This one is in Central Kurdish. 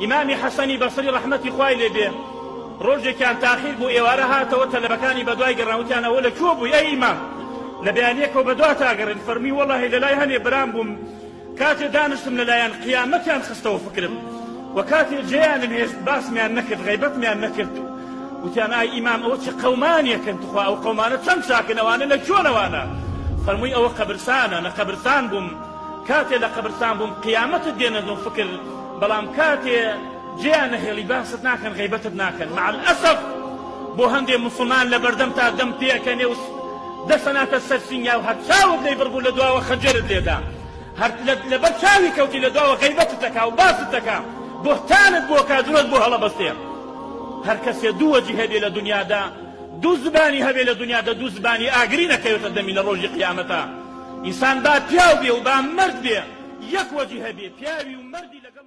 ئیمامی حەسەنی بەسری ڕەحمەتی خوای لێ بێ ڕۆژێکیان تاخیر بوو ئێوارە هاتەوە تەلەبەکانی بەدوای گەڕاوتیان ئەوە لە کووە بووی ئەی ئیمام لە بەیانیەکەوە بەدوا تاگەڕێن فەرمی وەڵی لە لای هەنێ برام بووم کاتێ دانشتم لەلایەن قیامەتیان خستەوە فکرم و کاتێ جێیانم هێشت باسمیان نەکرد غیبەتمیان نەکرد و وتیان ئای ئیمام ئەوە چ قەمانیەکەن تخوا ئەو قەمانە چەند چاکنەوانە لە چۆنەوانە فەرمووی ئەوە قەبرسانە لە قەبرسان بووم کاتێ لە قەبرستان بووم قیامەتت دێنە دڵ فکر بەڵام کاتێ جێیان نەهێڵی باست ناکەن غیبەتت ناکەن مع الاسف بۆ هەندێ مسلمان لە بەردەم تا دەم پێکەنێ و دەسەناتە سەر سینیا و هەر چاوت لێی بڕبوو لە دواوە خەجێرت لێدا هەر لەبەر چاوی کەوتی لە دواوە غیبەتت دەکا و باست دەکا بۆهتانت بۆ کا درۆت بۆ هەڵەبەستێ هەر کەسێ دوو وەجی هەبێ لە دنیادا دوو زبانی هەبێ لە دنیادا دوو زبانی ئاگری نەکەوێتە دەمی لە ڕۆژی قیامەتە ئینسان با پیاو بێ و با مەرد بێ یەک وەجهە بێ پیاوی و مەردی لەگەڵ.